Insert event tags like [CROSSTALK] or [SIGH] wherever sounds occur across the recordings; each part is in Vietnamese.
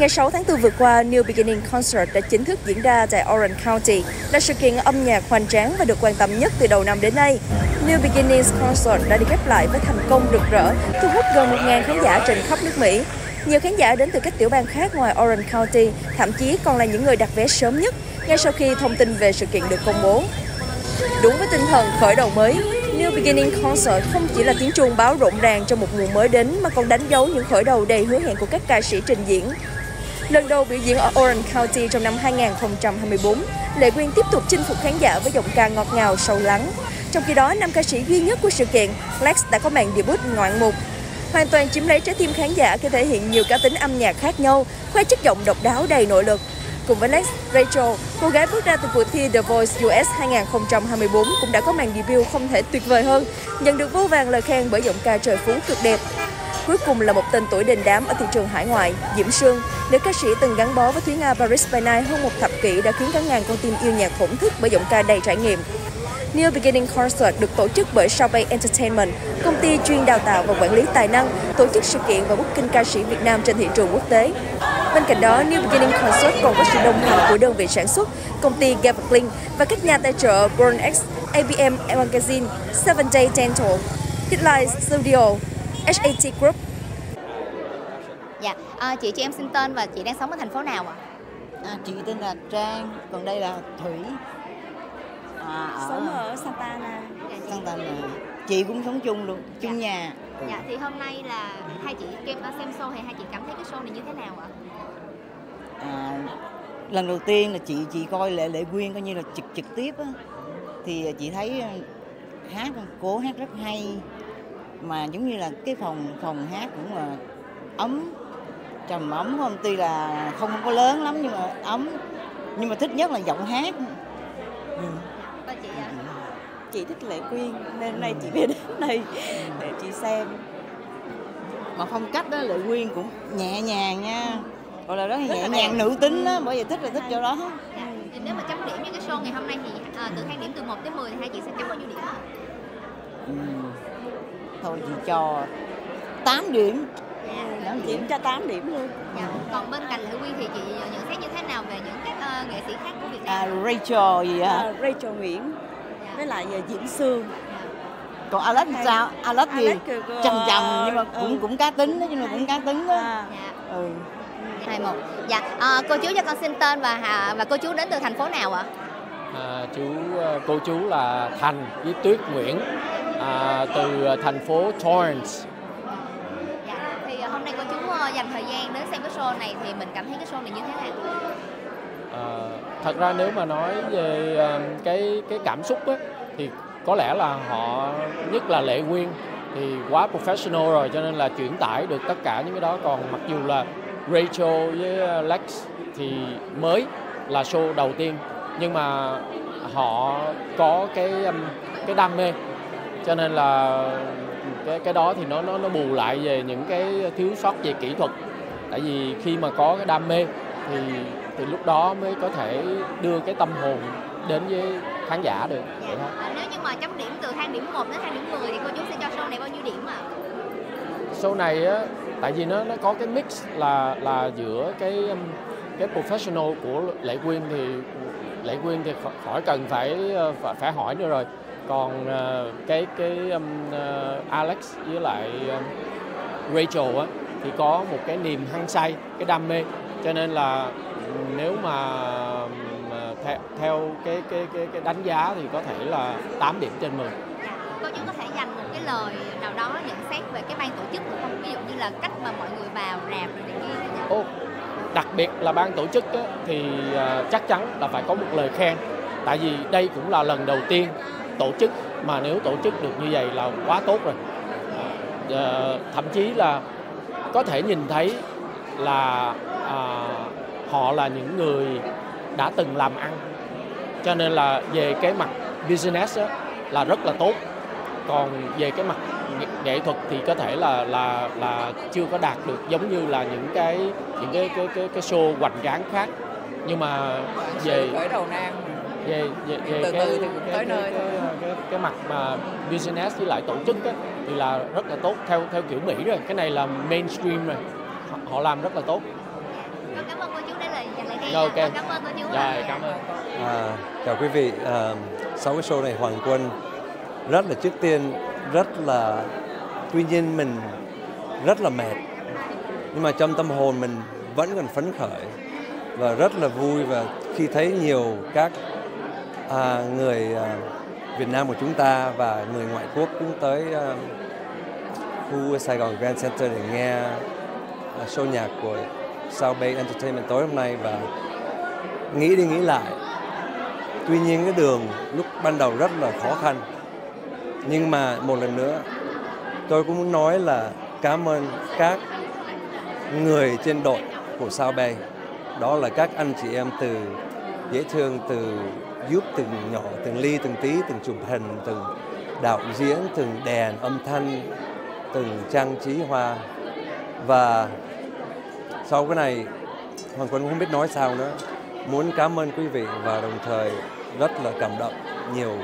Ngày 6 tháng 4 vừa qua, New Beginning Concert đã chính thức diễn ra tại Orange County, là sự kiện âm nhạc hoành tráng và được quan tâm nhất từ đầu năm đến nay. New Beginnings Concert đã được khép lại với thành công rực rỡ, thu hút gần 1.000 khán giả trên khắp nước Mỹ. Nhiều khán giả đến từ các tiểu bang khác ngoài Orange County, thậm chí còn là những người đặt vé sớm nhất ngay sau khi thông tin về sự kiện được công bố. Đúng với tinh thần khởi đầu mới, New Beginning Concert không chỉ là tiếng chuông báo rộn ràng cho một mùa mới đến mà còn đánh dấu những khởi đầu đầy hứa hẹn của các ca sĩ trình diễn. Lần đầu biểu diễn ở Orange County trong năm 2024, Lệ Quyên tiếp tục chinh phục khán giả với giọng ca ngọt ngào sâu lắng. Trong khi đó, nam ca sĩ duy nhất của sự kiện, Lex đã có màn debut ngoạn mục. Hoàn toàn chiếm lấy trái tim khán giả khi thể hiện nhiều cá tính âm nhạc khác nhau, khoe chất giọng độc đáo đầy nội lực. Cùng với Lex, Rachel, cô gái bước ra từ cuộc thi The Voice US 2024 cũng đã có màn debut không thể tuyệt vời hơn, nhận được vô vàng lời khen bởi giọng ca trời phú cực đẹp. Cuối cùng là một tên tuổi đình đám ở thị trường hải ngoại, Diễm Sương, nữ ca sĩ từng gắn bó với Thúy Nga Paris by Night hơn một thập kỷ đã khiến cả ngàn con tim yêu nhạc thổn thức bởi giọng ca đầy trải nghiệm. New Beginning Concert được tổ chức bởi Shaobei Entertainment, công ty chuyên đào tạo và quản lý tài năng, tổ chức sự kiện và booking ca sĩ Việt Nam trên thị trường quốc tế. Bên cạnh đó, New Beginning Concert còn có sự đồng hành của đơn vị sản xuất, công ty Gaverklin và các nhà tài trợ Born X, ABM Magazine, Seven Day Dental, Hitline Studio, HAT Group. Dạ, à, chị cho em xin tên và chị đang sống ở thành phố nào ạ? À, chị tên là Trang, còn đây là Thủy. À, ở Sống ở Santa Ana. Dạ, chị. Santa Ana. Chị cũng sống chung luôn, chung nhà. Dạ, thì hôm nay là hai chị kem xem show thì hai chị cảm thấy cái show này như thế nào ạ? À, lần đầu tiên là chị chị coi lệ lệ quyên coi như là trực trực tiếp á thì chị thấy ờ, hát cố hát rất hay mà giống như là cái phòng phòng hát cũng là ấm trầm ấm không? Tuy là không có lớn lắm nhưng mà ấm. Nhưng mà thích nhất là giọng hát. Ừ. Chị ạ? chị thích Lệ Quyên nên hôm nay chị về đến đây để chị xem. Mà phong cách đó lệ quyên cũng nhẹ nhàng nha. Gọi là rất là nhẹ nhàng nữ tính đó bởi vì thích là thích chỗ đó. Dạ. Thì nếu mà chấm điểm cho cái show ngày hôm nay thì à, từ thang điểm từ 1 tới 10 thì hai chị sẽ chấm bao nhiêu điểm ạ? Thôi chị cho 8 điểm. Dạ. Tám chị cho 8 điểm luôn. Dạ. Còn bên cạnh Lệ Quyên thì chị nhận xét như thế nào về những các ờ, nghệ sĩ khác của Việt Nam? à, Rachel gì hả à, Rachel Nguyễn. Dạ. với lại uh, Diễm Sương. Còn Alex thì sao? Alex thì trầm trầm nhưng mà cũng ừ. cũng cá tính đó nhưng mà cũng cá tính đó. À, Dạ. ừ. hai một. Dạ. À, cô chú cho con xin tên và và cô chú đến từ thành phố nào ạ? À, chú ờ, cô chú là Thành với Tuyết Nguyễn à, từ thành phố Torrance. dạ thì à, hôm nay cô chú ờ, dành thời gian đến xem cái show này thì mình cảm thấy cái show này như thế nào? À, thật ra nếu mà nói về ờ, cái cái cảm xúc á, thì có lẽ là họ nhất là Lệ Nguyên thì quá professional rồi cho nên là chuyển tải được tất cả những cái đó. Còn mặc dù là Rachel với ờ, Lex thì mới là show đầu tiên nhưng mà họ có cái cái đam mê cho nên là cái cái đó thì nó nó nó bù lại về những cái thiếu sót về kỹ thuật. Tại vì khi mà có cái đam mê thì thì lúc đó mới có thể đưa cái tâm hồn đến với khán giả được. Thôi. À, nếu như mà chấm điểm từ thang điểm 1 đến thang điểm 10 thì cô chú sẽ cho show này bao nhiêu điểm ạ? Show này á tại vì nó nó có cái mix là là giữa cái um, cái professional của Lệ Quyên thì Lệ Quyên thì khỏi- cần phải ờ, phải, phải hỏi nữa rồi còn ờ, cái cái um, ờ, Alex với lại um, Rachel á thì có một cái niềm hăng say cái đam mê. Cho nên là nếu mà mà theo, theo cái cái cái cái đánh giá thì có thể là 8 điểm trên 10 dạ. cô chú có thể dành một cái lời nào đó nhận xét về cái ban tổ chức được không? Ví dụ như là cách mà mọi người vào rạp rồi này kia Ô, đặc biệt là ban tổ chức á, thì chắc chắn là phải có một lời khen. Tại vì đây cũng là lần đầu tiên tổ chức. Mà nếu tổ chức được như vậy là quá tốt rồi. Ờ, thậm chí là có thể nhìn thấy là à, họ là những người đã từng làm ăn. Cho nên là về cái mặt business á, là rất là tốt. Còn về cái mặt nghệ, nghệ thuật thì có thể là là là chưa có đạt được giống như là những cái những cái cái cái, cái show hoành tráng khác. Nhưng mà về khởi đầu nan về về, về Từ cái, từ thì cũng cái, tới cái, nơi cái, thôi. cái, cái, mặt mà business với lại tổ chức á, thì là rất là tốt theo theo kiểu Mỹ rồi. Cái này là mainstream rồi. Họ, họ làm rất là tốt. Có ok. Cảm ơn cô chú rồi cảm ơn. À, chào quý vị, à, sau cái show này Hoàng Quân rất là trước tiên rất là tuy nhiên mình rất là mệt. Nhưng mà trong tâm hồn mình vẫn còn phấn khởi và rất là vui. Và khi thấy nhiều các à, người à, Việt Nam của chúng ta và người ngoại quốc cũng tới à, khu Sài Gòn Grand Center để nghe à, show nhạc của South Bay Entertainment tối hôm nay và nghĩ đi nghĩ lại. Tuy nhiên cái đường lúc ban đầu rất là khó khăn nhưng mà một lần nữa tôi cũng muốn nói là cảm ơn các người trên đội của sao bay. Đó là các anh chị em từ dễ thương từ giúp từng nhỏ từng ly từng tí từng chụp hình từng đạo diễn từng đèn âm thanh từng trang trí hoa. Và sau cái này hoàng quân không biết nói sao nữa. Muốn cảm ơn quý vị và đồng thời rất là cảm động nhiều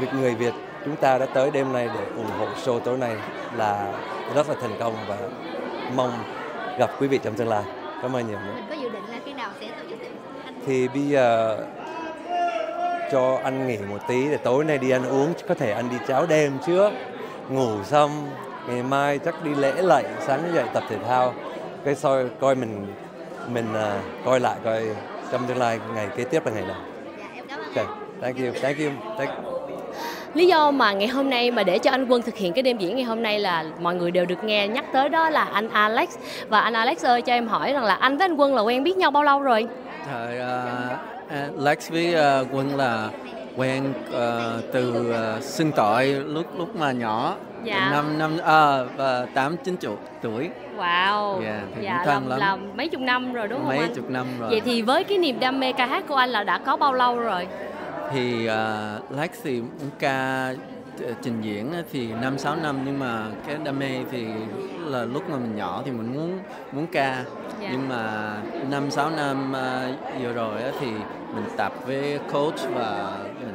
việc người Việt chúng ta đã tới đêm nay để ủng hộ show tối nay là rất là thành công và mong gặp quý vị trong tương lai. Cảm ơn nhiều. Mình có dự định là khi nào sẽ tổ chức thì bây giờ cho anh nghỉ một tí để tối nay đi ăn uống có thể ăn đi cháo đêm trước ngủ xong ngày mai chắc đi lễ lạy sáng dậy tập thể thao cái soi coi mình mình uh, coi lại coi trong tương lai ngày kế tiếp là ngày nào dạ em cảm ơn okay. thank you thank you thank Lý do mà ngày hôm nay mà để cho anh Quân thực hiện cái đêm diễn ngày hôm nay là mọi người đều được nghe nhắc tới đó là anh Alex và anh Alex ơi cho em hỏi rằng là anh với anh Quân là quen biết nhau bao lâu rồi? Thời uh, Lex với uh, Quân là quen uh, từ uh, xưng tội lúc lúc mà nhỏ Dạ. năm năm à, và tám chín chục tuổi Wow. Dạ, thì dạ cũng thân là, lắm. là mấy chục năm rồi đúng không mấy chục năm rồi Vậy thì với cái niềm đam mê ca hát của anh là đã có bao lâu rồi? thì uh, Lex thì cũng ca trình diễn thì năm sáu năm nhưng mà cái đam mê thì là lúc mà mình nhỏ thì mình muốn muốn ca Dạ. nhưng mà năm sáu năm uh, vừa rồi thì mình tập với coach và mình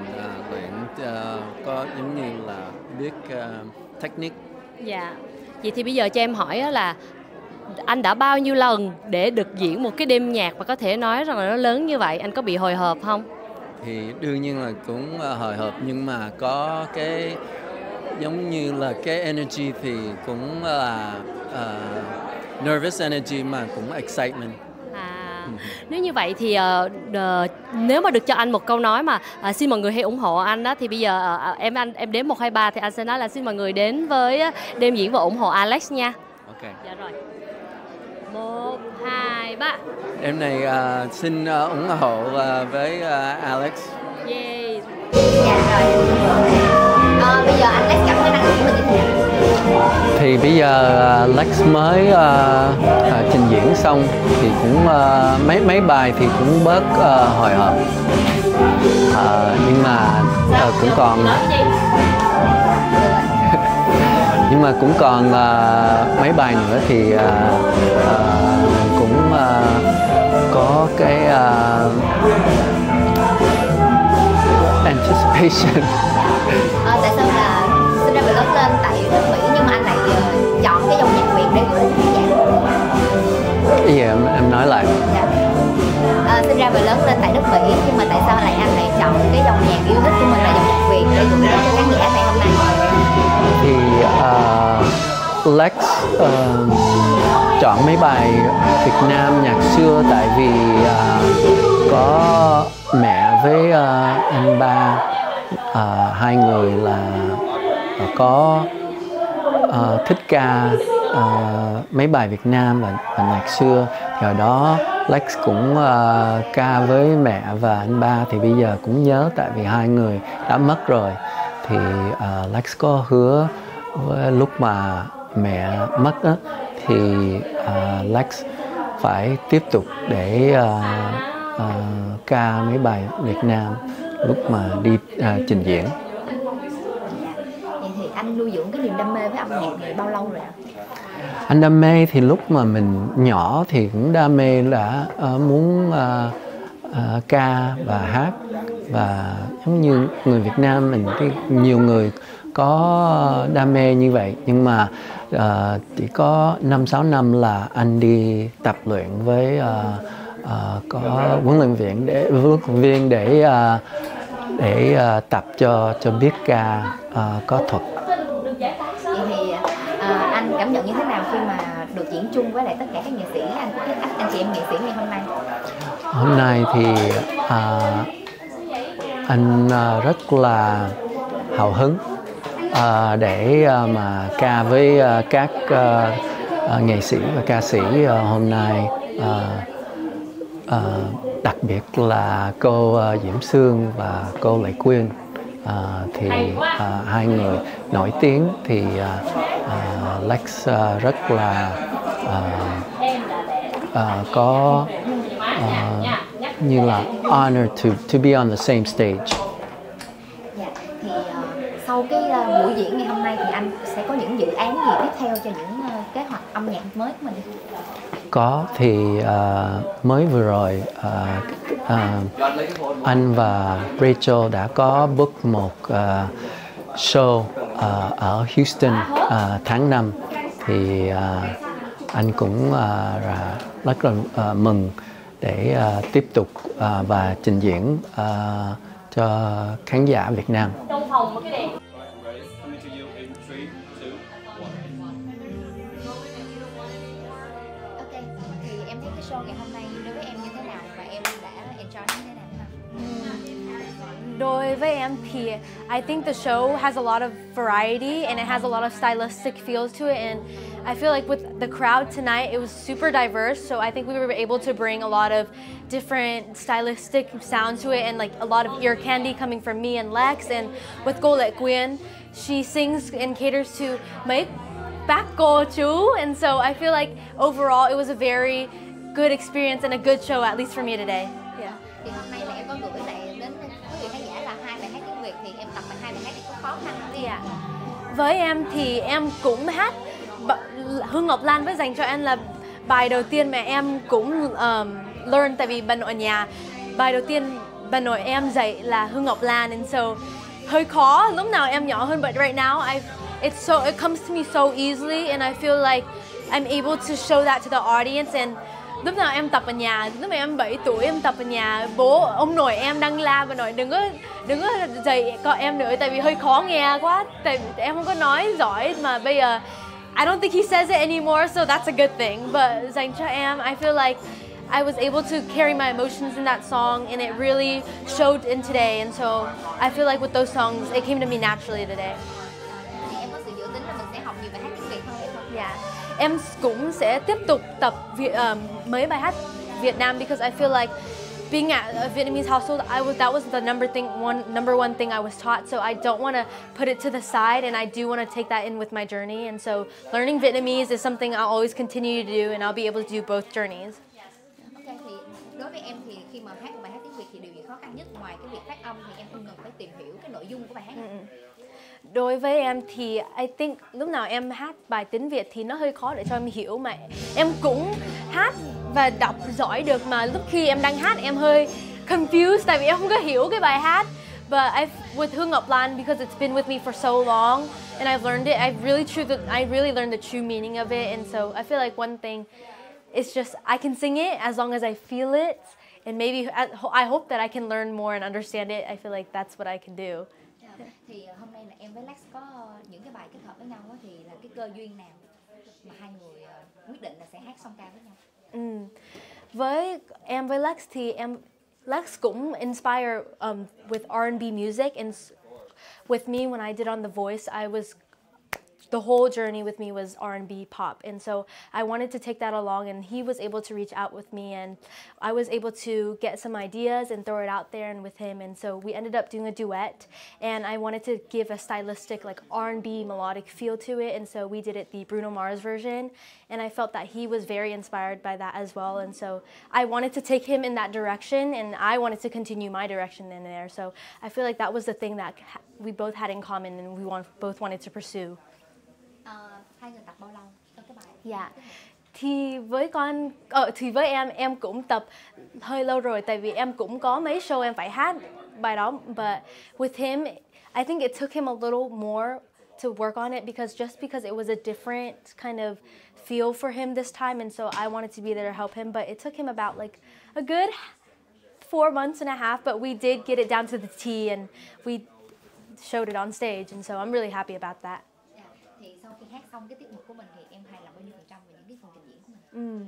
luyện uh, có giống như là biết uh, technique Dạ. Vậy thì bây giờ cho em hỏi là anh đã bao nhiêu lần để được diễn một cái đêm nhạc mà có thể nói rằng là nó lớn như vậy anh có bị hồi hộp không? Thì đương nhiên là cũng uh, hồi hộp nhưng mà có cái giống như là cái energy thì cũng là uh, nervous energy mà cũng excitement À, nếu như vậy thì ờ, đờ- nếu mà được cho anh một câu nói mà à, xin mọi người hãy ủng hộ anh đó thì bây giờ ờ, ờ, em anh em đếm một hai ba thì anh sẽ nói là xin mọi người đến với ờ, đêm diễn và ủng hộ Alex nha. ok Dạ rồi. Một, hai, ba. em này uh, xin uh, ủng hộ uh, với uh, Alex Yay. dạ rồi Ờ, bây giờ anh Lex cảm thấy năng lượng mình như thế nào thì bây giờ uh, Lex mới uh, uh, trình diễn xong thì cũng uh, mấy mấy bài thì cũng bớt uh, hồi hộp uh, nhưng mà uh, cũng còn nhưng mà cũng còn uh, mấy bài nữa thì uh, uh, cũng uh, có cái uh, anticipation. Ờ, tại sao là sinh ra và lớn lên tại nước Mỹ nhưng mà anh lại chọn cái dòng nhạc Việt để gửi đến khán giả? Gì em, em nói lại. Dạ. ờ, sinh ra và lớn lên tại nước Mỹ nhưng mà tại sao lại anh lại chọn cái dòng nhạc yêu thích của mình là dòng nhạc Việt để gửi đến cho khán giả ngày hôm nay thì uh, Lex uh, chọn mấy bài Việt Nam nhạc xưa tại vì uh, có mẹ với uh, anh ba uh, hai người là uh, có uh, thích ca uh, mấy bài Việt Nam và, và nhạc xưa. Thì hồi đó Lex cũng uh, ca với mẹ và anh ba thì bây giờ cũng nhớ tại vì hai người đã mất rồi thì uh, Lex có hứa với lúc mà mẹ mất á, thì uh, Lex phải tiếp tục để uh, uh, ca mấy bài Việt Nam lúc mà đi uh, trình diễn. Vậy thì anh nuôi dưỡng cái niềm đam mê với âm nhạc này bao lâu rồi ạ? Anh đam mê thì lúc mà mình nhỏ thì cũng đam mê là ờ, muốn ờ, ờ, ca và hát và giống như người Việt Nam mình cái nhiều người có đam mê như vậy nhưng mà ờ, chỉ có năm sáu năm là anh đi tập luyện với ờ, à, có huấn luyện viên để huấn luyện viên để à, để à, tập cho cho biết ca à, có thuật. Anh cảm nhận như thế nào khi mà được diễn chung với lại tất cả các nghệ sĩ anh anh chị em nghệ sĩ ngày hôm nay? Hôm nay thì à, anh ờ, rất là hào hứng ờ, để ờ, mà ca với các nghệ sĩ và ca sĩ hôm nay đặc biệt là cô Diễm Sương và cô Lệ Quyên. Thì hai người nổi tiếng thì Lex rất là có như là honor to to be on the same stage. dạ thì ờ, sau cái ờ, buổi diễn ngày hôm nay thì anh sẽ có những dự án gì tiếp theo cho những ờ, kế hoạch âm nhạc mới của mình? Có thì à, mới vừa rồi à, à, anh và Rachel đã có book một à, show à, ở Houston à, tháng 5 thì à, anh cũng ra- rất là à, mừng để à, tiếp tục à, và trình diễn à, cho khán giả Việt Nam. trong phòng một cái đèn Coming to you in 3, 2, 1. ok thì em thấy cái show ngày hôm nay đối với em như thế nào và em đã enjoy nó như thế nào ha Đối với em thì I think the show has a lot of variety and it has a lot of stylistic feels to it and I feel like with the crowd tonight it was super diverse so I think we were able to bring a lot of different stylistic sounds to it and like a lot of ear candy coming from me and Lex and with Go Lệ Quyên she sings and caters to my back cô chú and so I feel like overall it was a very good experience and a good show at least for me today. Yeah. thì hôm nay là em có gửi lại đến quý vị khán giả là hai bài hát tiếng Việt thì em tập bài hai bài hát thì có khó khăn không Dạ. Với em thì em cũng hát b- Hương Ngọc Lan với dành cho em là bài đầu tiên mà em cũng um, learn tại vì bà nội ở nhà. Bài đầu tiên bà nội em dạy là Hương Ngọc Lan and so hơi khó lúc nào em nhỏ hơn but right now I it's so it comes to me so easily and I feel like I'm able to show that to the audience and lúc nào em tập ở nhà lúc mà em 7 tuổi em tập ở nhà bố ông nội em đang la và nói đừng có đừng có dạy con em nữa tại vì hơi khó nghe quá tại vì em không có nói giỏi mà bây giờ I don't think he says it anymore so that's a good thing but dành cho em I feel like I was able to carry my emotions in that song and it really showed in today and so I feel like with those songs it came to me naturally today thì em có sự dự tính là mình sẽ học nhiều bài hát tiếng Việt hơn hay không Yeah. Em cũng sẽ tiếp tục tập um, mấy bài hát Việt Nam because I feel like being at a Vietnamese household, I was that was the number thing one number one thing I was taught. So I don't want to put it to the side, and I do want to take that in with my journey. And so learning Vietnamese is something I'll always continue to do, and I'll be able to do both journeys. thì đối với em thì khi mà hát một bài hát tiếng Việt thì điều gì khó khăn nhất ngoài cái việc phát âm thì em không cần phải tìm hiểu cái nội dung của bài hát Đối với em thì I think lúc nào em hát bài tiếng Việt thì nó hơi khó để cho em hiểu mà em cũng hát và đọc giỏi được mà lúc khi em đang hát em hơi confused tại vì em không có hiểu cái bài hát. But I with Hương Ngọc Lan because it's been with me for so long and I've learned it. I really true the, I really learned the true meaning of it and so I feel like one thing it's just I can sing it as long as I feel it and maybe I I hope that I can learn more and understand it. I feel like that's what I can do. Dạ. thì ờ, hôm nay là em với Lex có những cái bài kết hợp với nhau đó, thì là cái cơ duyên nào mà hai người ờ, quyết định là sẽ hát song ca với nhau Ừ. Với em với Lex thì em Lex cũng inspire um, with R&B music and with me when I did on The Voice I was the whole journey with me was R&B pop. And so I wanted to take that along and he was able to reach out with me and I was able to get some ideas and throw it out there and with him. And so we ended up doing a duet and I wanted to give a stylistic like R&B melodic feel to it. And so we did it the Bruno Mars version and I felt that he was very inspired by that as well. And so I wanted to take him in that direction and I wanted to continue my direction in there. So I feel like that was the thing that we both had in common and we both wanted to pursue Ờ, hai người tập bao lâu cho cái bài Dạ. Thì với con ờ, thì với em em cũng tập hơi lâu rồi tại vì em cũng có mấy show em phải hát bài đó but with him I think it took him a little more to work on it because just because it was a different kind of feel for him this time and so I wanted to be there to help him but it took him about like a good four months and a half but we did get it down to the T and we showed it on stage and so I'm really happy about that. Thì sau khi hát xong cái tiết mục của mình thì em hài lòng bao nhiêu phần trăm về những cái phần trình diễn của mình? Ừ.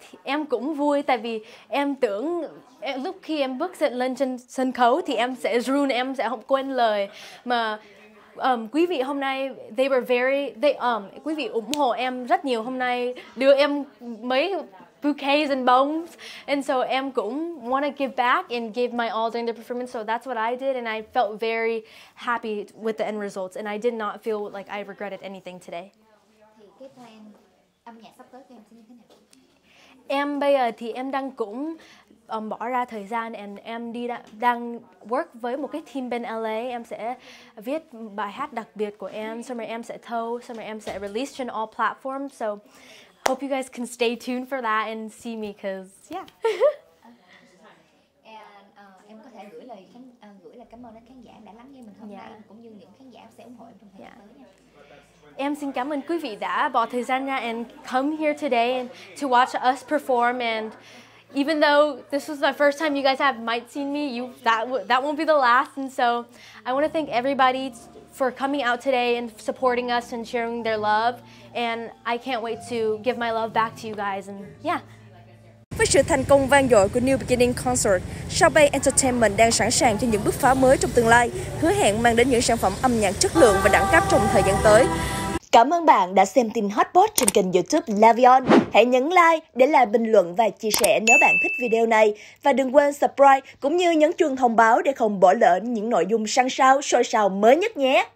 Thì em cũng vui tại vì em tưởng em, lúc khi em bước lên trên sân khấu thì em sẽ run em sẽ không quên lời mà um, quý vị hôm nay they were very they um quý vị ủng hộ em rất nhiều hôm nay đưa em mấy bouquets and bones. And so em cũng want to give back and give my all during the performance. So that's what I did and I felt very happy with the end results. And I did not feel like I regretted anything today. Em bây giờ thì em đang cũng um, bỏ ra thời gian and em đi đã, đang work với một cái team bên LA em sẽ viết bài hát đặc biệt của em xong rồi em sẽ thâu xong rồi em sẽ release trên all platforms. So hope you guys can stay tuned for that and see me cause yeah [LAUGHS] And, uh, em có thể gửi lời khán uh, gửi lời cảm ơn đến khán giả đã lắng nghe mình hôm Dạ. nay cũng như những khán giả sẽ ủng hộ em trong thời gian Dạ. tới nha. Em xin cảm ơn quý vị đã bỏ thời gian ra and come here today and to watch us perform and even though this was my first time you guys have might seen me, you that that won't be the last and so I want to thank everybody for coming out today and supporting us and sharing their love and I can't wait to give my love back to you guys and yeah. Với sự thành công vang dội của New Beginning Concert, Shaobei Entertainment đang sẵn sàng cho những bứt phá mới trong tương lai, hứa hẹn mang đến những sản phẩm âm nhạc chất lượng và đẳng cấp trong thời gian tới. Cảm ơn bạn đã xem tin Hotpot trên kênh youtube Lavion. Hãy nhấn like để lại bình luận và chia sẻ nếu bạn thích video này. Và đừng quên subscribe cũng như nhấn chuông thông báo để không bỏ lỡ những nội dung săn sao, sôi sào mới nhất nhé.